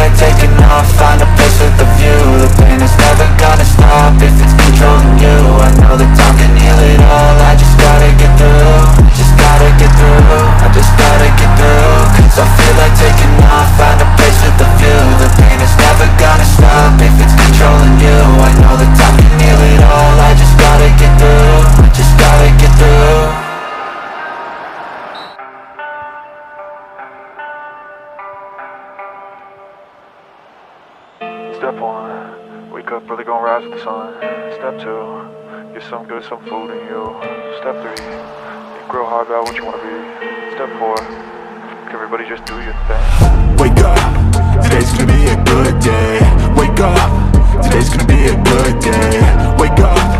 like taking off, sun. Step two, get some good, some food in you. Step three, real hard about what you wanna be. Step four, everybody just do your thing. Wake up, today's gonna be a good day. Wake up, today's gonna be a good day. Wake up,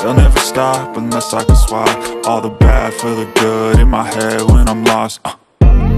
They'll never stop unless I can swap All the bad for the good in my head when I'm lost uh.